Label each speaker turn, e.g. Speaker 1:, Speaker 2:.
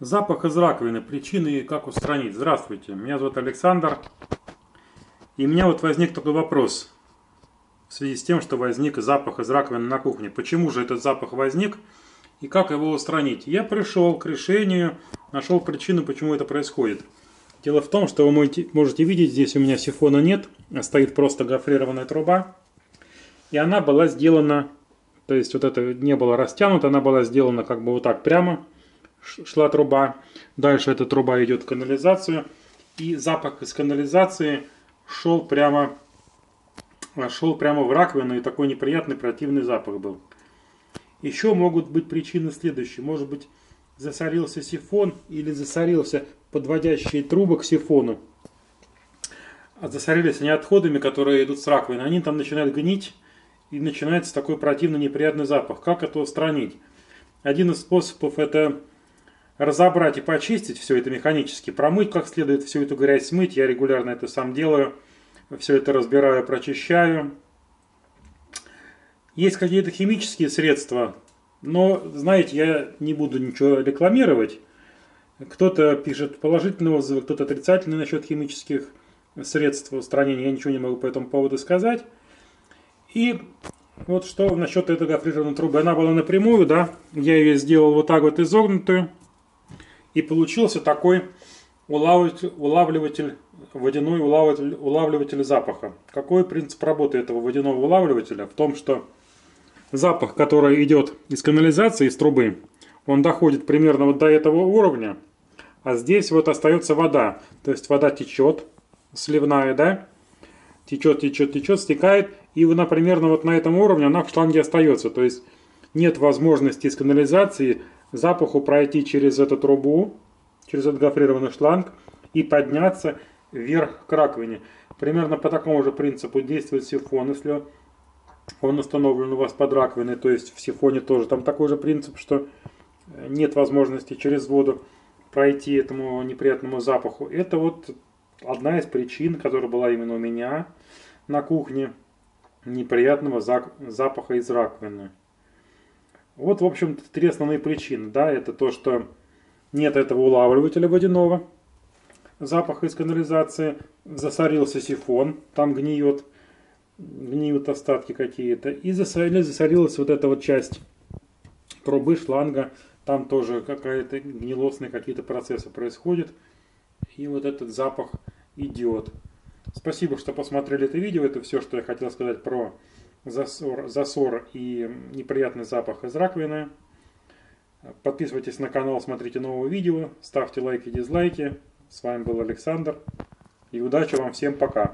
Speaker 1: Запах из раковины. Причины и как устранить. Здравствуйте, меня зовут Александр. И у меня вот возник такой вопрос. В связи с тем, что возник запах из раковины на кухне. Почему же этот запах возник и как его устранить? Я пришел к решению, нашел причину, почему это происходит. Дело в том, что вы можете видеть, здесь у меня сифона нет, а стоит просто гофрированная труба. И она была сделана, то есть вот это не было растянуто, она была сделана как бы вот так прямо шла труба. Дальше эта труба идет в канализацию. И запах из канализации шел прямо, шел прямо в раковину. И такой неприятный противный запах был. Еще могут быть причины следующие. Может быть засорился сифон или засорился подводящие трубы к сифону. А засорились они отходами, которые идут с раковины. Они там начинают гнить и начинается такой противный неприятный запах. Как это устранить? Один из способов это разобрать и почистить все это механически, промыть как следует, всю эту грязь смыть. Я регулярно это сам делаю. Все это разбираю, прочищаю. Есть какие-то химические средства, но, знаете, я не буду ничего рекламировать. Кто-то пишет положительные отзывы, кто-то отрицательный насчет химических средств устранения. Я ничего не могу по этому поводу сказать. И вот что насчет этой гофрированной трубы. Она была напрямую, да. Я ее сделал вот так вот изогнутую. И получился такой улавливатель, улавливатель водяной улавливатель, улавливатель запаха. Какой принцип работы этого водяного улавливателя? В том, что запах, который идет из канализации, из трубы, он доходит примерно вот до этого уровня, а здесь вот остается вода. То есть вода течет, сливная, да, течет, течет, течет, стекает, и она примерно вот на этом уровне, она в шланге остается. То есть нет возможности из канализации запаху пройти через эту трубу, через этот гофрированный шланг и подняться вверх к раковине. Примерно по такому же принципу действует сифон, если он установлен у вас под раковиной, то есть в сифоне тоже там такой же принцип, что нет возможности через воду пройти этому неприятному запаху. Это вот одна из причин, которая была именно у меня на кухне, неприятного запаха из раковины. Вот, в общем три основные причины. Да, это то, что нет этого улавливателя водяного, запах из канализации, засорился сифон, там гниет, гниют остатки какие-то, и засорилась, засорилась вот эта вот часть трубы, шланга, там тоже какая-то гнилостные какие-то процессы происходят, и вот этот запах идет. Спасибо, что посмотрели это видео, это все, что я хотел сказать про засор, засор и неприятный запах из раковины. Подписывайтесь на канал, смотрите новые видео, ставьте лайки, дизлайки. С вами был Александр. И удачи вам всем, пока.